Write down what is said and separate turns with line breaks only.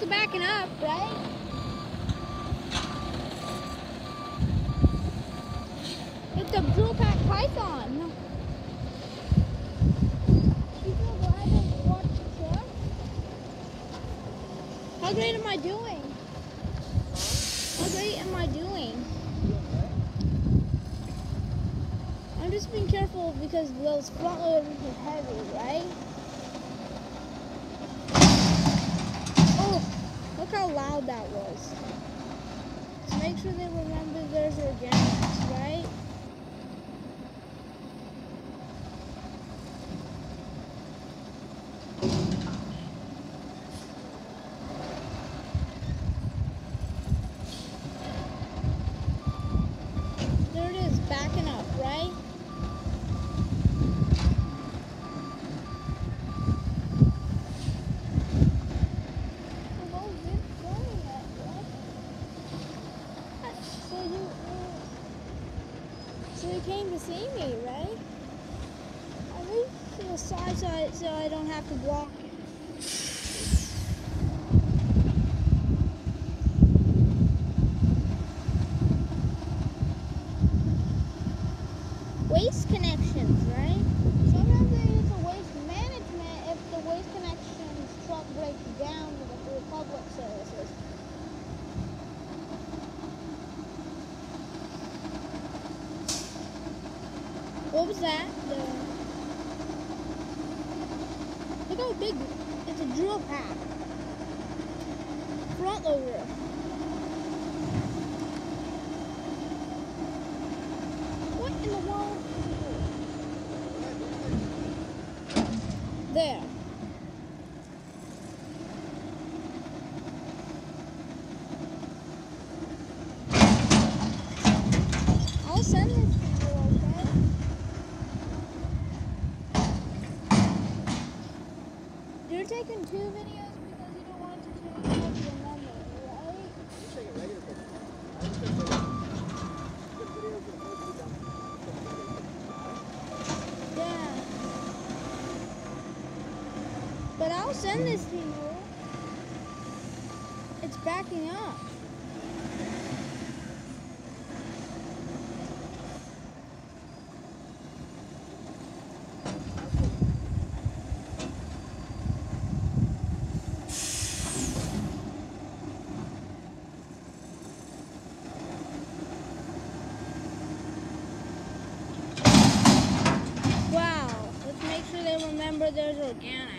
to backing up, right? It's a DuraPack python. How great am I doing? How great am I doing? I'm just being careful because those front loaders are heavy, right? Oh, look how loud that was. Make sure they remember there's organics, right? There it is, backing up, right? So you, so you came to see me, right? I least to the side so I, so I don't have to block it. Waste connections, right? Sometimes they use a waste management if the waste connections truck breaks down to the public services. What was that? The... Look how big. It's a drill pack. Front loader. What in the world? There. I'll send this to you, okay? You're taking two videos because you don't want to change your memory, right? Yeah. But I'll send this to you. It's backing up. Remember there's organic.